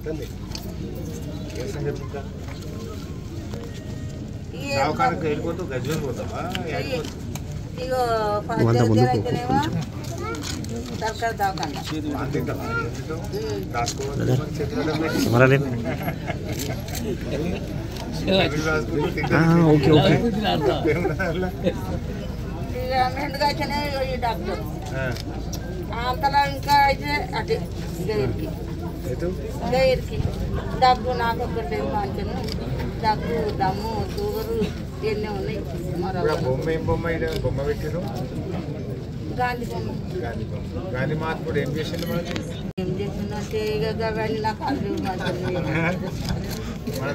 తల్లి ఏ సంగతి ఇంకా ఈ- దవాఖానకు వెళ్ళిపోతూ గజ్వేల్ పోతావా ఈ- ఇగో ఫస్ట్ దగ్గర అయితేనేమో సర్కారు దవాఖాన అంతింటావా ఎందుకు రాసుకోవాలి చేతులలో ఓకే ఓకే ఇక మెండుగా అయితేనే ఇగో ఈ డాక్టర్ అంతలా ఇంకా అయితే అటే గైర్కి దగ్గు నాకు ఒక్కటే మంచను దగ్గు దమ్ము షుగరు ఇవన్నీ ఉన్నాయి? బొమ్మ ఏం బొమ్మ బొమ్మ పెట్టిరు గాంధీ బొమ్మ. గాంధీ బొమ్మ. గాంధీ మహాత్ముడు ఏం చేసిండు ఏం ఇక అవన్నీ నాకు కాదు